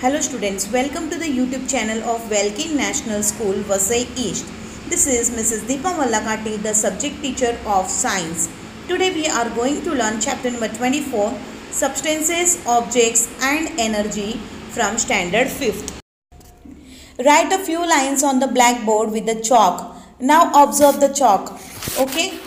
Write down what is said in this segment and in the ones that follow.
Hello students, welcome to the YouTube channel of Welkin National School, Vasai East. This is Mrs. Deepa Mallakati, the subject teacher of science. Today we are going to learn chapter number 24, Substances, Objects and Energy from standard 5th. Write a few lines on the blackboard with the chalk. Now observe the chalk. Okay?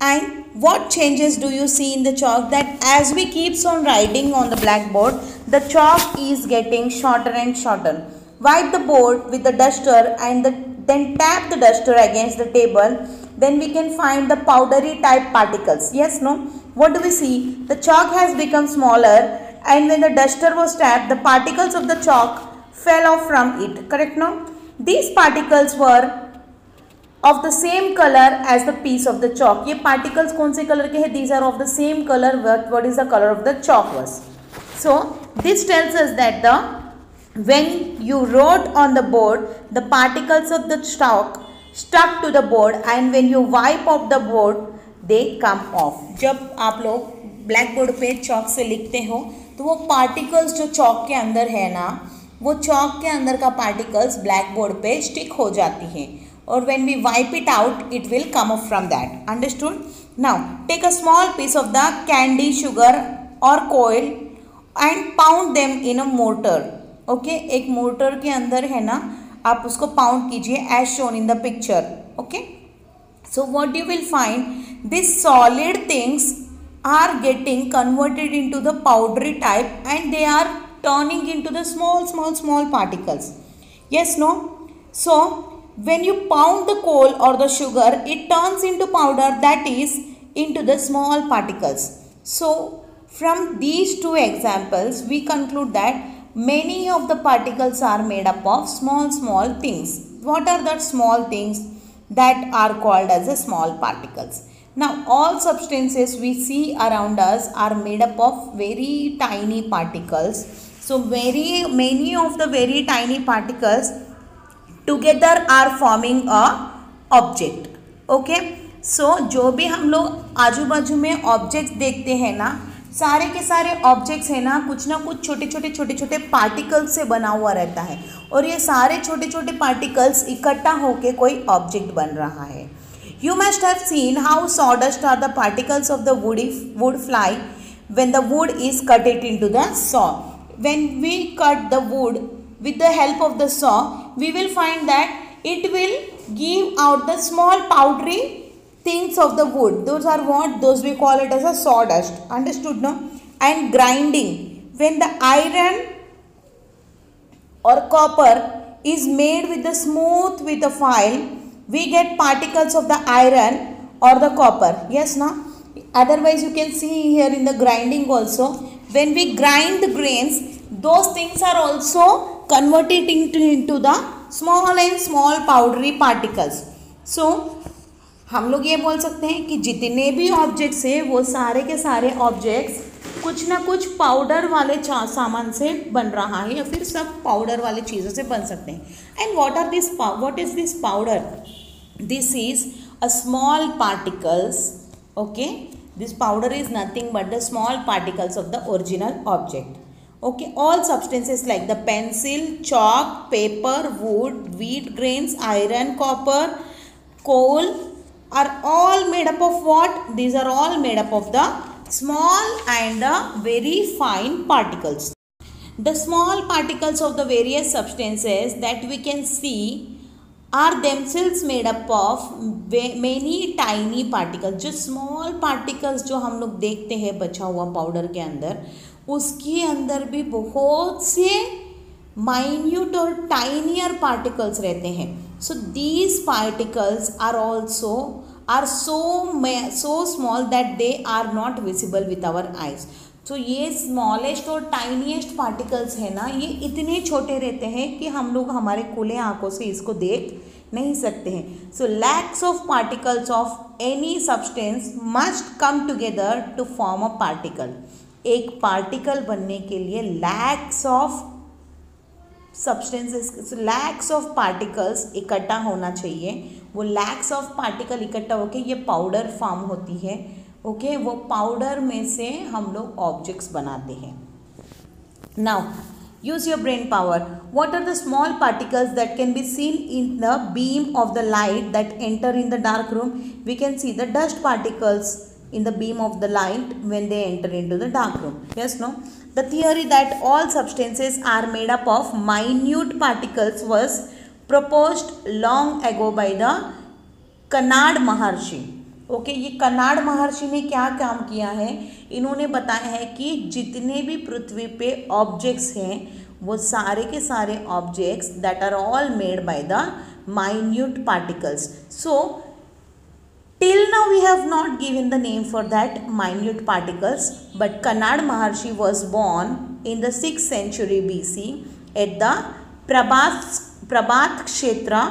And what changes do you see in the chalk that as we keeps on writing on the blackboard, the chalk is getting shorter and shorter. Wipe the board with the duster and the, then tap the duster against the table. Then we can find the powdery type particles. Yes, no? What do we see? The chalk has become smaller and when the duster was tapped, the particles of the chalk fell off from it. Correct, no? These particles were of the same colour as the piece of the chalk ये particles कौन से colour के हैं? These are of the same colour what is the colour of the chalk was so this tells is that the when you wrote on the board, the particles of the chalk stuck to the board and when you wipe off the board, they come off. जब आप लोग black board पे चौक से लिखते हो तो वो particles जो चौक के अंदर है ना, वो चौक के अंदर का पार्टिकल्स ब्लैक बोर्ड पे स्टिक हो जाती हैं। or when we wipe it out it will come off from that understood now take a small piece of the candy sugar or coil and pound them in a mortar okay एक mortar के अंदर है ना आप उसको pound कीजिए as shown in the picture okay so what you will find these solid things are getting converted into the powdery type and they are turning into the small small small particles yes no so when you pound the coal or the sugar, it turns into powder that is into the small particles. So, from these two examples, we conclude that many of the particles are made up of small, small things. What are the small things that are called as the small particles? Now, all substances we see around us are made up of very tiny particles. So, very many of the very tiny particles together are forming a object okay so जो भी हम लोग आजू बाजू में objects देखते हैं ना, सारे के सारे ऑब्जेक्ट्स हैं ना, कुछ ना कुछ छोटे छोटे छोटे छोटे पार्टिकल्स से बना हुआ रहता है। और ये सारे छोटे छोटे पार्टिकल्स इकट्ठा होके कोई ऑब्जेक्ट बन रहा है। You must have seen how sawdust are the particles of the wood wood fly when the wood is cut it into the saw. When we cut the wood with the help of the saw we will find that it will give out the small powdery things of the wood. Those are what those we call it as a sawdust. Understood no? And grinding. When the iron or copper is made with the smooth with a file we get particles of the iron or the copper. Yes now otherwise you can see here in the grinding also when we grind the grains those things are also converted into, into the small and small powdery particles. So, हम लोग ये बोल सकते हैं कि जितने भी objects हैं वो सारे के सारे ऑब्जेक्ट्स कुछ ना कुछ पाउडर वाले सामान से बन रहा है या फिर सब पाउडर वाले चीज़ों से बन सकते हैं। And what are this what is this powder this is a small particles okay this powder is nothing but the small particles of the original object okay all substances like the pencil chalk paper wood wheat grains iron copper coal are all made up of what these are all made up of the small and the very fine particles the small particles of the various substances that we can see are themselves made up of many tiny particles जो small particles जो हम लोग देखते हैं बचा हुआ powder के अंदर उसके अंदर भी बहुत से माइन्यूट और टाइनियर पार्टिकल्स रहते हैं। So these particles are also are so so small that they are not visible with our eyes तो ये स्मॉलेस्ट और टाइनीस्ट पार्टिकल्स है ना, ये इतने छोटे रहते हैं कि हम लोग हमारे खुले आँखों से इसको देख नहीं सकते हैं। So lakhs of particles of any substance must come together to form a particle एक पार्टिकल बनने के लिए lakhs of substances lakhs of particles इकट्ठा होना चाहिए। वो लैक्स ऑफ़ पार्टिकल इकट्ठा होकर ये पाउडर फॉर्म होती है ओके okay? वो पाउडर में से हम लोग ऑब्जेक्ट्स बनाते हैं। Now use your brain power what are the small particles that can be seen in the beam of the light that enter in the dark room we can see the dust particles in the beam of the light when they enter into the dark room yes no the theory that all substances are made up of minute particles was proposed long ago by the Kanad Maharshi okay ये कनाड महर्षि ने क्या काम किया है इन्होंने बताया है कि जितने भी पृथ्वी पे ऑब्जेक्ट्स हैं वो सारे के सारे objects that are all made by the minute particles so now we have not given the name for that minute particles but Kanad Maharshi was born in the six century B C at the Prabhat Prabhat Kshetra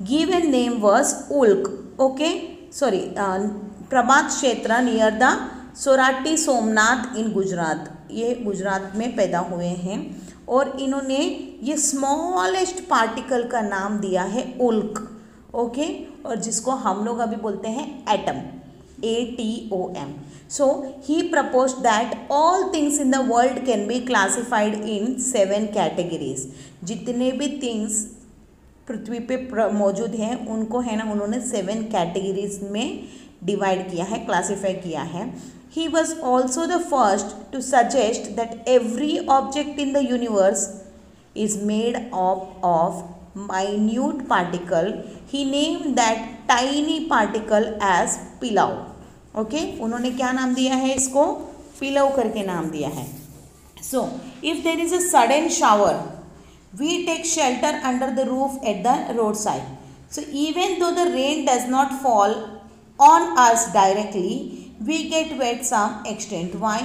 given name was Ulk. Okay, sorry, uh, Prabhat Kshetra near the Sorathi Somnath in Gujarat ये गुजरात में पैदा हुए हैं और इन्होंने ये smallest particle का नाम दिया है उल्क ओके और जिसको हम लोग अभी बोलते हैं atom A T O M so he propose that all things in the world can be classified in seven categories जितने भी थिंग्स पृथ्वी पे मौजूद हैं, उनको है ना, उन्होंने सेवन कैटेगरीज में डिवाइड किया है क्लासीफाई किया है. He was also the first to suggest that every object in the universe is made of of minute particle he name that tiny particle as pilav okay उन्होंने क्या नाम दिया है इसको पिलव करके नाम दिया है so if there is a sudden shower we take shelter under the roof at the roadside. So even though the rain does not fall on us directly, we get wet some extent. Why?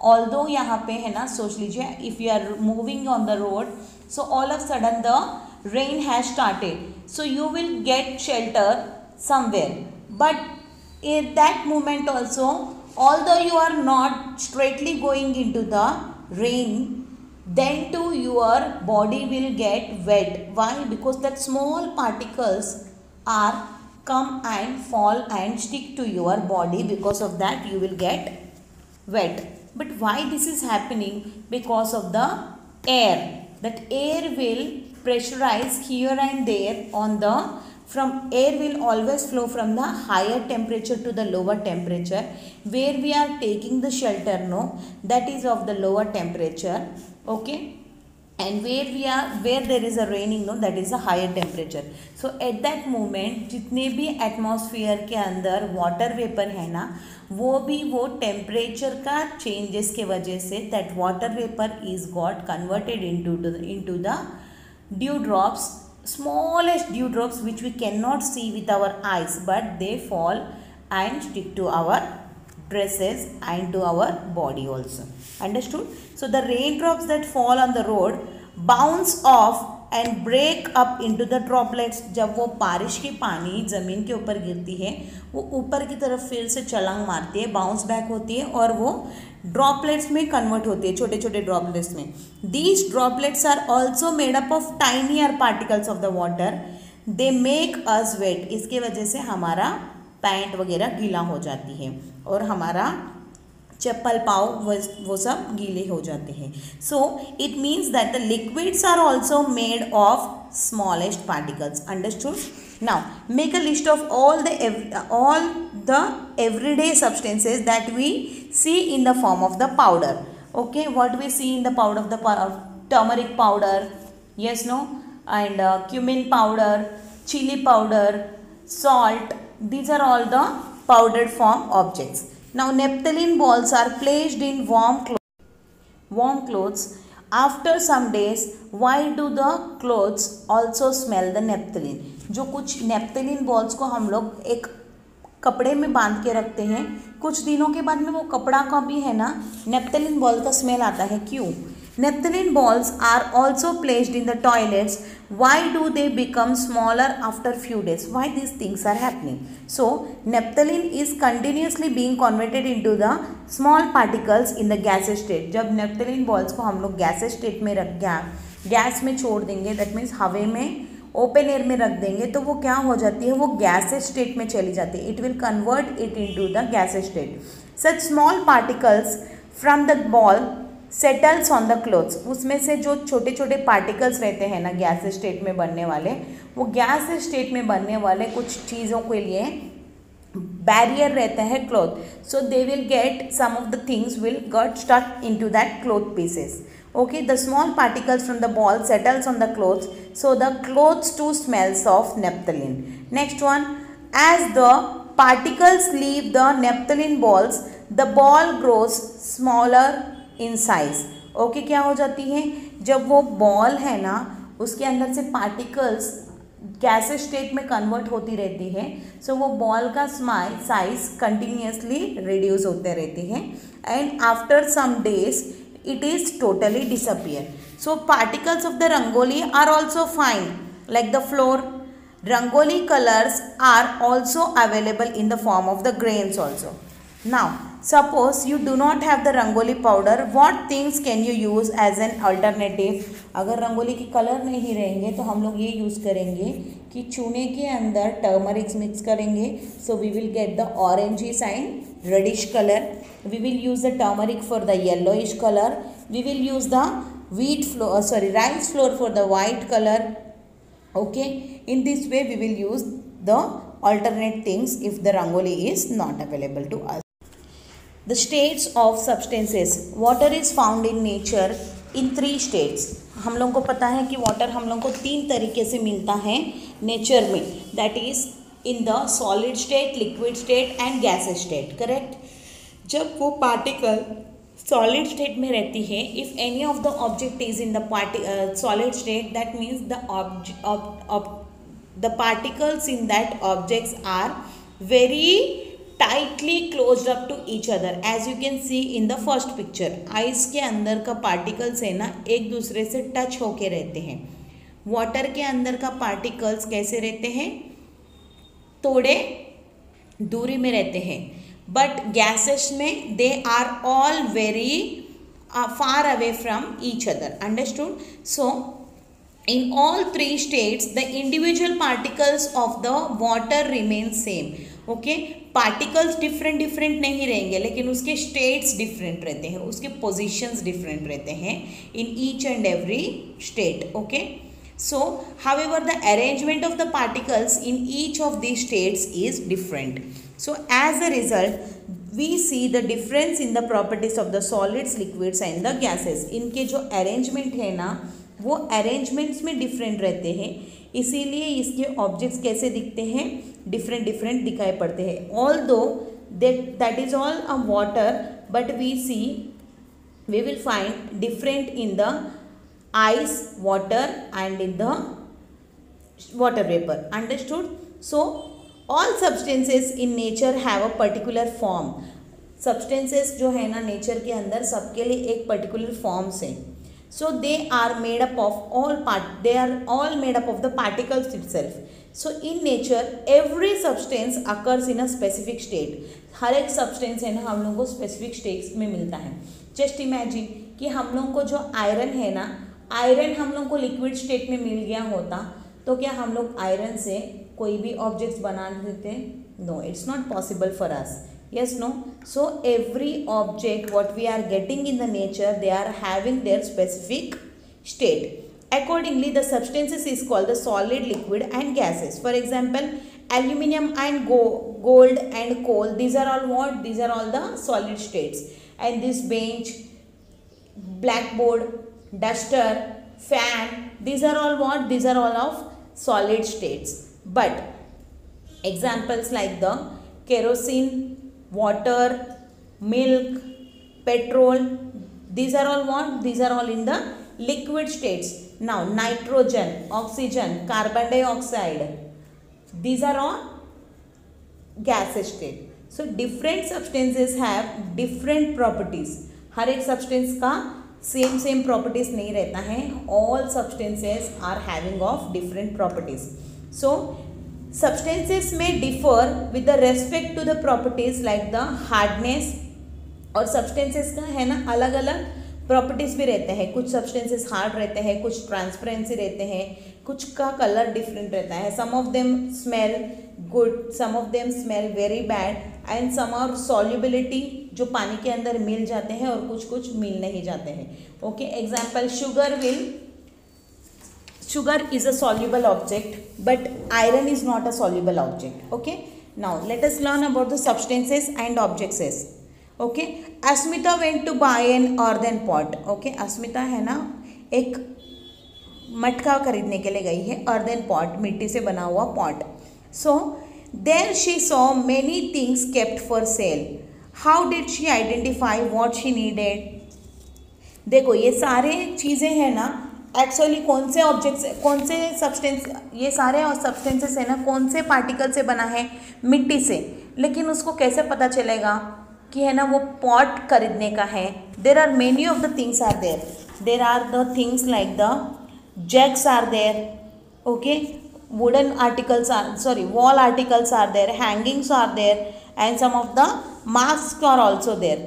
Although यहाँ पे है ना सोच लीजिए you are moving on the road, so all of a sudden the rain has started. So you will get shelter somewhere. But in that moment also, although you are not straightly going into the rain, then too your body will get wet. Why? Because that small particles are come and fall and stick to your body because of that you will get wet. But why this is happening? Because of the air. That air will pressurize here and there on the from air will always flow from the higher temperature to the lower temperature where we are taking the shelter no that is of the lower temperature okay and where we are where there is a raining no that is a higher temperature so at that moment जितने भी atmosphere के अंदर water vapour है ना वो भी वो temperature का चेंजेस के वजह से that water vapour is got converted into into the dew drops smallest dew drops which we cannot see with our eyes but they fall and stick to our dresses and to our body also understood so the raindrops that fall on the road bounce off and break up into the droplets जब वो बारिश की पानी ज़मीन के ऊपर गिरती है वो ऊपर की तरफ़ फिर से चलंग मारती है बाउंस बैक होती है और वो ड्रॉपलेट्स में कन्वर्ट होती है छोटे छोटे ड्रॉपलेट्स में these droplets are also made up of tinier particles of the water they make us wet इसके वजह से हमारा पैंट वगैरह गीला हो जाती है और हमारा चप्पल पाव वो सब गीले हो जाते हैं। So it means that the liquids are also made of smallest particles understood now make a list of all the all the everyday substances that we see in the form of the powder okay what we see in the powder of the turmeric powder yes no and cumin powder chilli powder salt these are all the powdered form objects now naphthalene balls are placed in warm clothes. Warm clothes. After some days, why do the clothes also smell the naphthalene? जो कुछ naphthalene balls को हम लोग एक कपड़े में बाँध के रखते हैं कुछ दिनों के बाद में वो कपड़ा का भी है ना नेप्थलिन बॉल का स्मेल आता है क्यों Naphthalene balls are also placed in the toilets. Why do they become smaller after few days? Why these things are happening? So, naphthalene is continuously being converted into the small particles in the gaseous state. जब naphthalene balls को हम लोग gaseous state में रख गया gas में छोड़ देंगे दैट मीन्स हवे में ओपन एयर में रख देंगे तो वो क्या हो जाती है वो गैसेस स्टेट में चली जाती है it will convert it into the gases state such small particles from the ball settles on the clothes उसमें से जो छोटे छोटे पार्टिकल्स रहते हैं ना गैस स्टेट में बनने वाले, वो गैस स्टेट में बनने वाले कुछ चीज़ों के लिए बैरियर रहता है cloth so they will get some of the things will got stuck into that cloth pieces okay the small particles from the ball settles on the clothes so the clothes too smells of naphthalene next one as the particles leave the naphthalene balls the ball grows smaller in size okay क्या हो जाती है? जब वो ball है ना उसके अंदर से पार्टिकल्स कैसे स्टेट में कन्वर्ट होती रहती है? सो so, वो बॉल का स्माइल साइज़ कंटिन्यूसली रिड्यूस होते रहते हैं। And after some days it is totally disappear so particles of the rangoli are also fine like the floor rangoli colours are also available in the form of the grains also now suppose you do not have the rangoli powder what things can you use as an alternative अगर रंगोली के colour नहीं रहेंगे तो हम लोग ये use करेंगे कि चूने के अंदर टर्मरिक्स मिक्स करेंगे। So we will get the orangey shine reddish colour we will use the turmeric for the yellowish colour we will use the wheat flour sorry rice flour for the white colour okay in this way we will use the alternate things if the rangoli is not available to us the states of substances. Water is found in nature in three states. हम लोगों को पता है कि water हम लोगों को तीन तरीके से मिलता है नेचर में. That is in the solid state liquid state and gas state correct जब वो पार्टिकल सॉलिड स्टेट में रहती है if any of the object is in the party solid state that means the the particles in that objects are very tightly close up to each other as you can see in the first picture ice के अंदर का particles है ना, एक दूसरे से touch होके रहते हैं। वाटर के अंदर का पार्टिकल्स कैसे रहते हैं? थोड़े दूरी में रहते हैं। बट गैसेस में they are all very far away from each other understood so in all three states the individual particles of the water remain same okay particles different different नहीं रहेंगे, लेकिन उसके स्टेट्स डिफरेंट रहते हैं, उसके positions different रहते हैं in each and every state okay so however the arrangement of the particles in each of the states is different so as a result we see the difference in the properties of the solids liquids and the gases इनके जो arrangement है ना, वो arrangements में different रहते हैं। इसीलिए इसके ऑब्जेक्ट्स कैसे दिखते हैं? डिफरेंट डिफरेंट दिखाई पड़ते हैं। Although that is all a water but we see we will find different in the ice water and in the water vapour understood so all substances in nature have a particular form substances जो है ना nature के अंदर सबके लिए एक particular forms हैं। so, they are made up of all part, they are all made up of the particles itself. So, in nature, every substance occurs in a specific state. हर एक सब्सटेंस है ना, हम लोगों को स्पेसिफिक स्टेट्स में मिलता है। जस्ट इमेजिन कि हम लोगों को जो आयरन है ना आयरन हम लोगों को लिक्विड स्टेट में मिल गया होता तो क्या हम लोग आयरन से कोई भी ऑब्जेक्ट्स बना देते no it's not possible for us yes no? So every object what we are getting in the nature they are having their specific state. Accordingly the substances is called the solid liquid and gases. For example aluminum and go gold and coal these are all what? These are all the solid states. And this bench blackboard duster, fan, these are all what? These are all of solid states. But examples like the kerosene, water, milk, petrol, these are all what? These are all in the liquid states. Now nitrogen, oxygen, carbon dioxide, these are all gas state. So different substances have different properties. हर एक सब्सटेंस का same same properties नहीं रहता है all substances are having of different properties so substances में differ with the respect to the properties like the hardness और substances का है ना अलग अलग प्रॉपर्टीज़ भी रहते हैं। कुछ सब्सटेंसेस हार्ड रहते हैं, कुछ ट्रांसपेरेंसी रहते हैं, कुछ का कलर डिफरेंट रहता है। Some of them smell good some of them smell very bad and some are solubility जो पानी के अंदर मिल जाते हैं और कुछ कुछ मिल नहीं जाते हैं। Okay example sugar will sugar is a soluble object but iron is not a soluble object okay now let us learn about the substances and objects okay asmita went to buy an earthen pot okay asmita है ना एक मटका खरीदने के लिए गई है earthen pot मिट्टी से बना हुआ pot so there she saw many things kept for sale how did she identify what she needed देखो ये सारे चीज़ें हैं ना एक्चुअली कौन से ऑब्जेक्ट्स कौन से सब्सटेंस ये सारे और सब्सटेंसेस है ना, कौन से पार्टिकल से बना है? मिट्टी से। लेकिन उसको कैसे पता चलेगा कि है ना, वो पॉट खरीदने का है? There are many of the things are there there are the things like the jacks are there okay wooden articles are sorry wall articles are there hangings are there and some of the mask are also there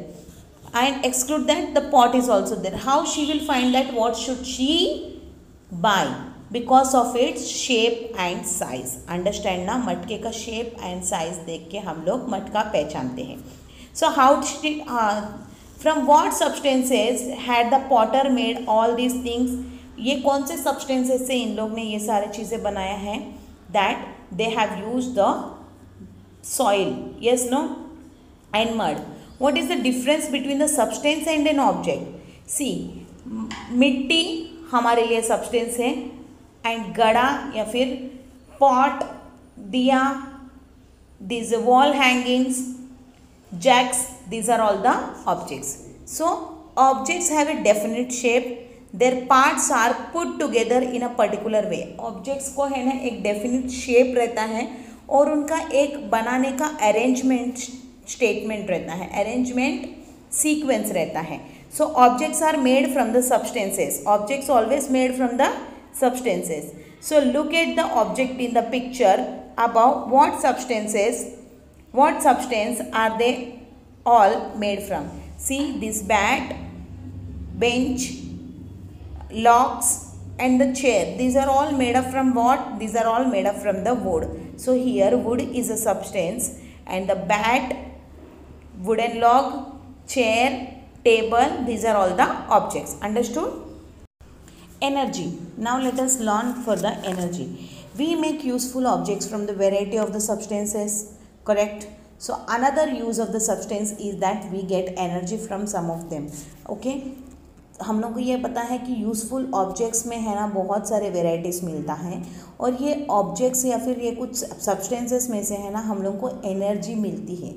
and exclude that the pot is also there how she will find that what should she buy because of its shape and size understand ना मटके का shape and size देख के हम लोग मटका पहचानते हैं so how did uh, from what substances had the potter made all these things ये कौन से substances से इन लोग ने ये सारे चीज़ें बनाया है that they have used the soil yes no and mud what is the difference between the substance and an object see मिट्टी हमारे लिए सब्सटेंस है एंड गड़ा या फिर पॉट दिया these wall hangings jacks these are all the objects so objects have a definite shape their parts are put together in a particular way objects को है ना, एक डेफिनेट शेप रहता है, और उनका एक बनाने का अरेंजमेंट स्टेटमेंट रहता है अरेंजमेंट सीक्वेंस रहता है। So objects are made from the substances objects always made from the substances so look at the object in the picture about what substances what substance are they all made from see this bat bench locks chair. These are all made up from what? These are all made up from the wood. So, here wood is a substance, and the bat wooden log, chair, table, these are all the objects. Understood? Energy. Now let us learn for the energy. We make useful objects from the variety of the substances, correct? So another use of the substance is that we get energy from some of them. Okay? हम लोग को ये पता है कि useful objects में है ना बहुत सारे वेराइटीज़ मिलता है और ये ऑब्जेक्ट्स या फिर ये कुछ सब्सटेंसेस में से है ना हम लोग को एनर्जी मिलती है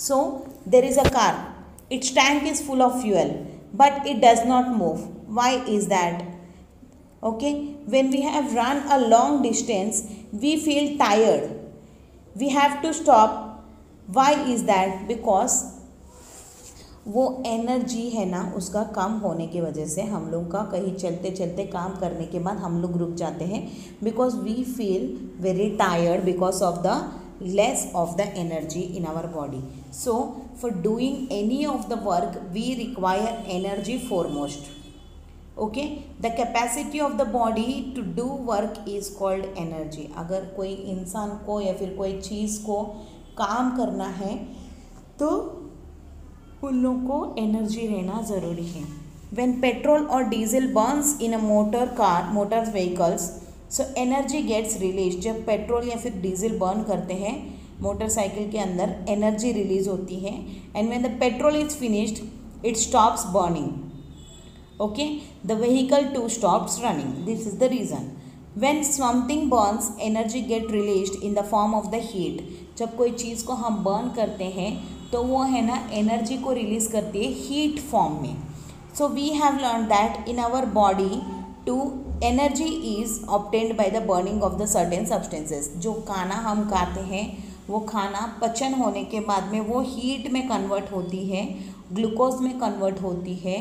So there is a car. Its tank is full of fuel but it does not move. Why is that? Okay. When we have run a long distance we feel tired. We have to stop. Why is that? Because वो energy है ना उसका कम होने की वजह से हम लोग का कहीं चलते चलते काम करने के बाद हम लोग रुक जाते हैं because we feel very tired because of the less of the energy in our body. So, for doing any of the work, we require energy foremost. Okay, the capacity of the body to do work is called energy. अगर कोई इंसान को या फिर कोई चीज़ को काम करना है तो उन लोगों को एनर्जी रहना ज़रूरी है when petrol or diesel burns in a motor car motor vehicles so energy gets release जब पेट्रोल या फिर डीजल बर्न करते हैं मोटरसाइकिल के अंदर एनर्जी रिलीज़ होती है and when the petrol is finished it stops burning okay the vehicle too stops running this is the reason when something burns energy get release in the form of the heat जब कोई चीज़ को हम burn करते हैं तो वो है ना एनर्जी को रिलीज़ करती है हीट फॉर्म में. So we have learn that in our body too energy is obtained by the burning of the certain substances जो खाना हम खाते हैं वो खाना पचन होने के बाद में वो हीट में कन्वर्ट होती है ग्लूकोज में कन्वर्ट होती है,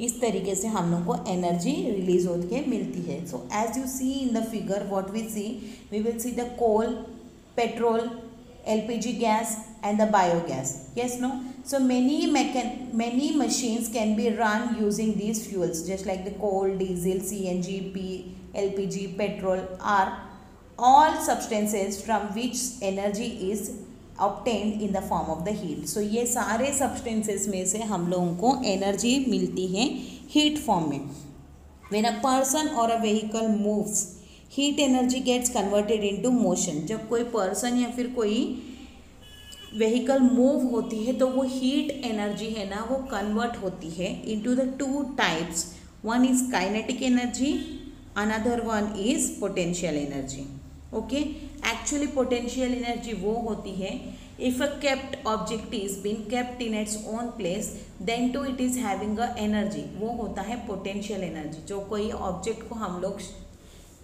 इस तरीके से हम लोग को एनर्जी रिलीज़ होती है, मिलती है। So as you see in the figure what we see we will see the coal petrol L P G gas and the biogas yes no so many machine many machines can be run using these fuels just like the coal diesel C N G P L P G petrol are all substances from which energy is obtained in the form of the heat so ये सारे substances में से हम लोगों को energy मिलती है heat form में. वेन अ पर्सन और a vehicle moves heat energy gets converted into motion जब कोई पर्सन या फिर कोई व्हीकल मूव होती है तो वो हीट एनर्जी है ना, वो कन्वर्ट होती है into the two types one is kinetic energy another one is potential energy okay actually potential energy वो होती है। If a kept object is been kept in its own place then to it is having a energy वो होता है potential energy जो कोई object को हम लोग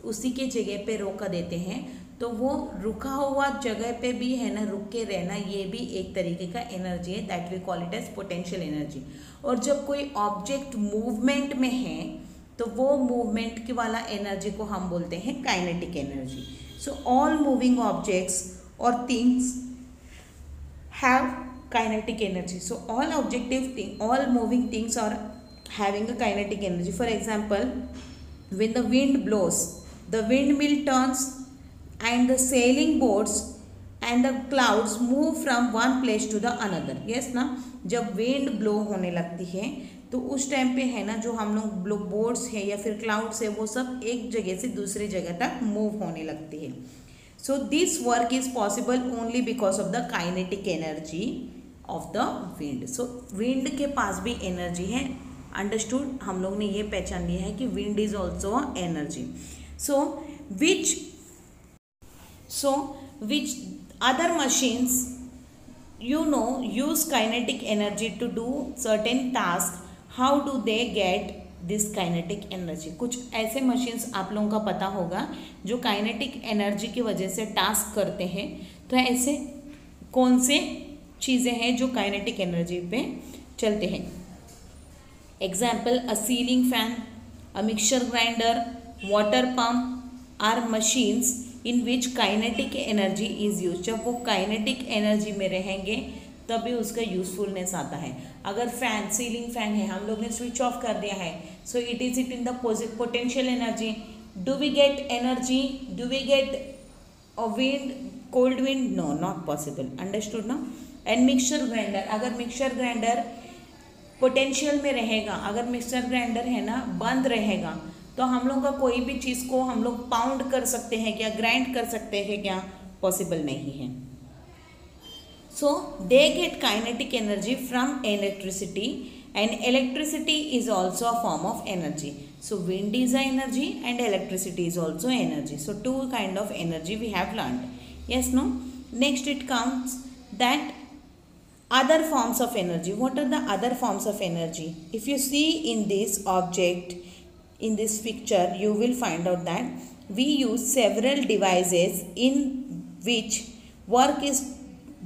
उसी के जगह पे रोका देते हैं तो वो रुका हुआ जगह पे भी है ना, रुक के रहना, ये भी एक तरीके का एनर्जी है। That we call it as potential energy और जब कोई ऑब्जेक्ट मूवमेंट में है तो वो मूवमेंट की वाला एनर्जी को हम बोलते हैं kinetic energy So all moving objects or things have kinetic energy. So all objective thing, all moving things are having a kinetic energy. For example, when the wind blows, the windmill turns and the sailing boats and the clouds move from one place to the another yes ना जब wind blow होने लगती है तो उस time पे है ना, जो हम लोग बोर्ड्स है या फिर क्लाउड्स है, वो सब एक जगह से दूसरी जगह तक मूव होने लगती है। So this work is possible only because of the kinetic energy of the wind so wind के पास भी एनर्जी है। अंडरस्टूड हम लोग ने ये पहचान लिया है कि wind is also energy so which so which other machines you know, use kinetic energy to do certain task. How do they get this kinetic energy कुछ ऐसे मशीन्स आप लोगों का पता होगा जो काइनेटिक एनर्जी की वजह से टास्क करते हैं। तो ऐसे कौन से चीज़ें हैं जो काइनेटिक एनर्जी पे चलते हैं? Example a ceiling fan a mixture grinder water pump are machines in which kinetic energy is use जब वो काइनेटिक एनर्जी में रहेंगे, तभी उसका यूजफुलनेस आता है। अगर फ़ैन सीलिंग फ़ैन है, हम लोग ने स्विच ऑफ़ कर दिया है so it is it in the potential energy do we get energy do we get wind cold wind no not possible understood ना? एंड मिक्सचर ग्राइंडर अगर मिक्सचर ग्राइंडर पोटेंशियल में रहेगा, अगर मिक्सचर ग्राइंडर है ना, बंद रहेगा तो हम लोग का कोई भी चीज़ को हम लोग पाउंड कर सकते हैं क्या ग्राइंड कर सकते हैं क्या? पॉसिबल नहीं है। So they get kinetic energy from electricity and electricity is also a form of energy so wind is a energy and electricity is also energy so two kind of energy we have learn yes, no? Next it comes that other forms of energy. What are the other forms of energy? If you see in this object in this picture, you will find out that we use several devices in which work is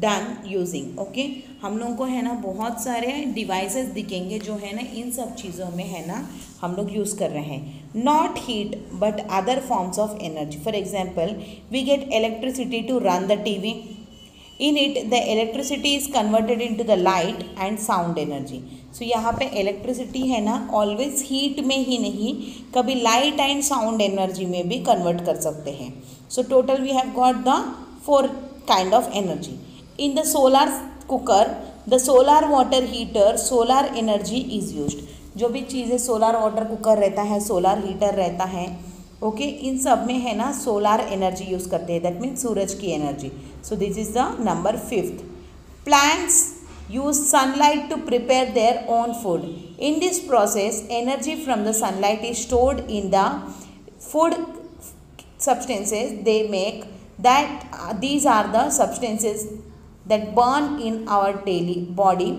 done using okay हम लोगों को है ना, बहुत सारे devices दिखेंगे जो है ना, इन सब चीज़ों में है ना, हम लोग यूज़ कर रहे हैं। Not heat but other forms of energy for example we get electricity to run the T V in it the electricity is converted into the light and sound energy so यहाँ पे electricity है ना always heat में ही नहीं, कभी light and sound energy में भी convert कर सकते हैं। So total we have got the four kind of energy in the solar cooker the solar water heater solar energy is use जो भी चीज़ें सोलार वाटर कुकर रहता है सोलार हीटर रहता है ओके okay? इन सब में है ना सोलार एनर्जी यूज़ करते हैं। दैट मीन्स सूरज की energy so this is the number fifth plants use sunlight to prepare their own food. In this process, energy from the sunlight is stored in the food substances they make that uh, these are the substances that burn in our daily body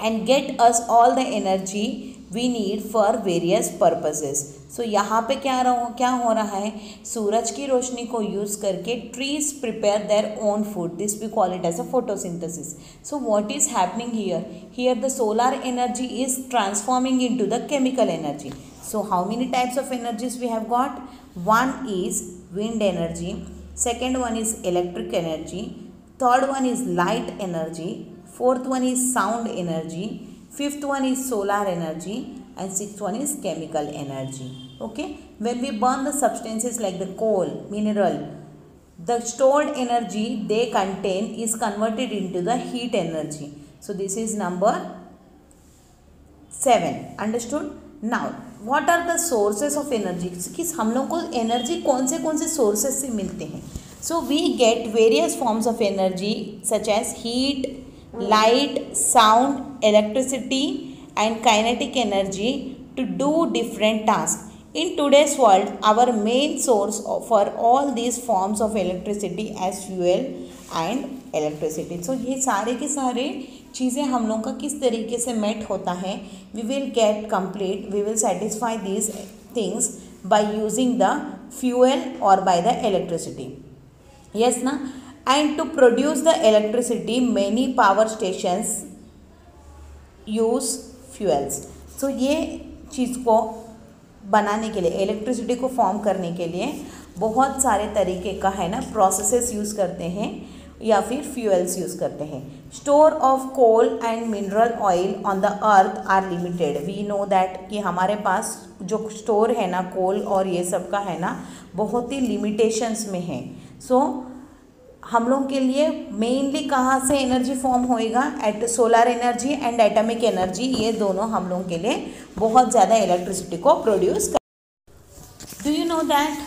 and get us all the energy we need for various purposes. So यहाँ पे क्या रहो क्या हो रहा है सूरज की रोशनी को यूज़ करके trees prepare their own food this we call it as a photosynthesis so what is happening here here the solar energy is transforming into the chemical energy so how many types of energies we have got one is wind energy second one is electric energy third one is light energy fourth one is sound energy fifth one is solar energy and sixth one is chemical energy okay when we burn the substances like the coal mineral the stored energy they contain is converted into the heat energy. So this is number 7. Understood? Now what are the sources of energy? कि हम लोग को energy कौन से कौन से sources से मिलते हैं So we get various forms of energy such as heat, light, sound, electricity and kinetic energy to do different tasks. In today's world, our main source for all these forms of electricity as fuel and electricity. So ये सारे के सारे चीज़ें हम लोग का किस तरीके से मेट होता है we will get complete we will satisfy these things by using the fuel और by the electricity yes na and to produce the electricity many power stations use fuels. So ये चीज़ को बनाने के लिए इलेक्ट्रिसिटी को form करने के लिए बहुत सारे तरीके का है ना प्रोसेसेस यूज़ करते हैं या फिर फ्यूल्स यूज़ करते हैं। Store of coal and mineral oil on the earth are limited we know that कि हमारे पास जो स्टोर है ना कोल और ये सब का है ना बहुत ही लिमिटेशंस में है। सो so, हम लोगों के लिए मेनली कहाँ से एनर्जी फॉर्म होएगा? At solar energy and atomic energy ये दोनों हम लोगों के लिए बहुत ज़्यादा इलेक्ट्रिसिटी को प्रोड्यूस कर do you know that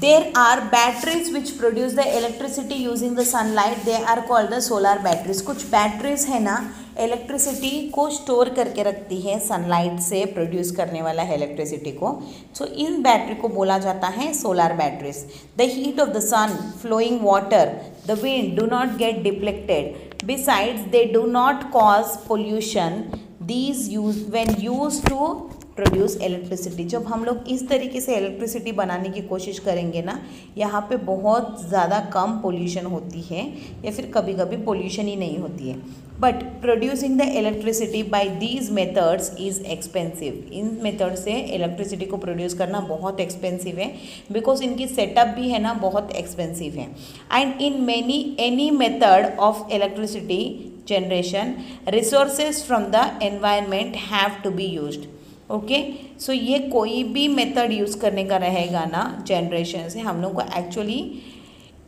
there are batteries which produce the electricity using the sunlight they are called the solar batteries कुछ बैटरीज है ना इलेक्ट्रिसिटी को स्टोर करके रखती है सनलाइट से प्रोड्यूस करने वाला है इलेक्ट्रिसिटी को। सो so, इन बैटरी को बोला जाता है solar batteries the heat of the sun flowing water the wind do not get depleted besides they do not cause pollution these use when use to produce electricity जब हम लोग इस तरीके से इलेक्ट्रिसिटी बनाने की कोशिश करेंगे ना, यहाँ पे बहुत ज़्यादा कम पोल्यूशन होती है, या फिर कभी कभी पोल्यूशन ही नहीं होती है। But producing the electricity by these methods is expensive in method से इलेक्ट्रिसिटी को प्रोड्यूस करना बहुत एक्सपेंसिव है बिकॉज़ इनकी सेटअप भी है ना, बहुत एक्सपेंसिव है। And in many any method of electricity generation resources from the environment have to be used okay सो ये कोई भी मेथड यूज़ करने का रहेगा ना जनरेशन से हम लोग को एक्चुअली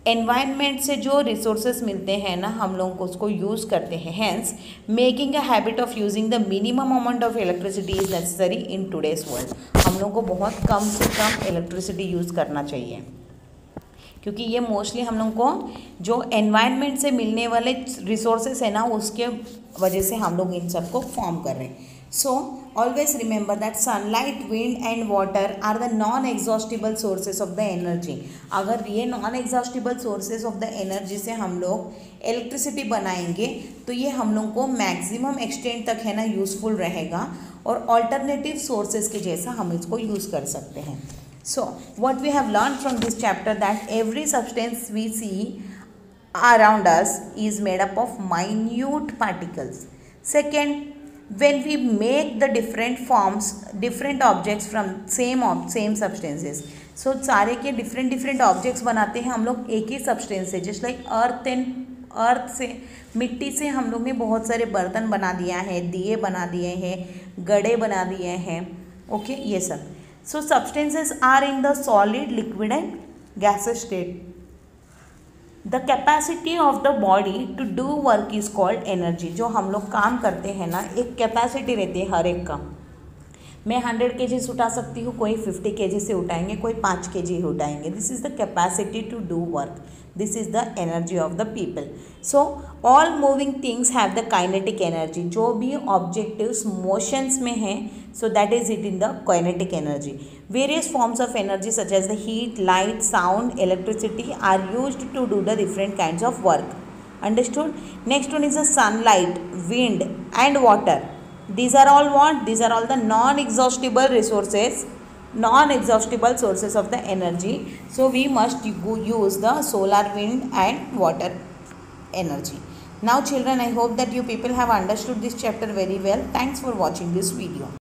एनवायरनमेंट से जो रिसोर्सेज मिलते हैं ना, हम लोग को उसको यूज़ करते हैं. Hence making a habit of using the minimum amount of electricity is necessary in today's world हम लोग को बहुत कम से कम इलेक्ट्रिसिटी यूज़ करना चाहिए. क्योंकि ये मोस्टली हम लोग को जो एनवायरमेंट से मिलने वाले रिसोर्सेस है ना, उसके वजह से हम लोग इन सबको फॉर्म कर रहे हैं। So always remember that sunlight wind and water are the non exhaustible sources of the energy अगर ये non exhaustible sources of the energy से हम लोग इलेक्ट्रिसिटी बनाएँगे तो ये हम लोग को मैक्सिमम एक्सटेंड तक है ना यूजफुल रहेगा और ऑल्टरनेटिव सोर्सेज के जैसा हम इसको यूज़ कर सकते हैं। So what we have learned from this chapter that every substance we see around us is made up of minute particles. Second, when we make the different forms different objects from same same substances so सारे के different different objects बनाते हैं हम लोग एक ही substance से just like earth and अर्थ से मिट्टी से हम लोग ने बहुत सारे बर्तन बना दिया है दिए बना दिए हैं गड़े बना दिए हैं ओके ये सब so substances are in the solid, liquid and gaseous state. The capacity of the body to do work is called energy जो हम लोग काम करते हैं ना एक कैपेसिटी रहती है हर एक का मैं हंड्रेड के उठा सकती हूँ, कोई फिफ्टी के से उठाएँगे, कोई पाँच के जी उठाएँगे। This is the capacity to do work this is the energy of the people so all moving things have the kinetic energy जो भी ऑब्जेक्टिव्स मोशंस में हैं so that is it in the kinetic energy various forms of energy such as the heat light sound electricity are use to do the different kind of work understood? Next one is the sunlight wind and water. These are all what these are all the non exhaustible resources non-exhaustible sources of the energy. So we must go use the solar, wind and water energy. Now children, I hope that you people have understood this chapter very well. Thanks for watching this video.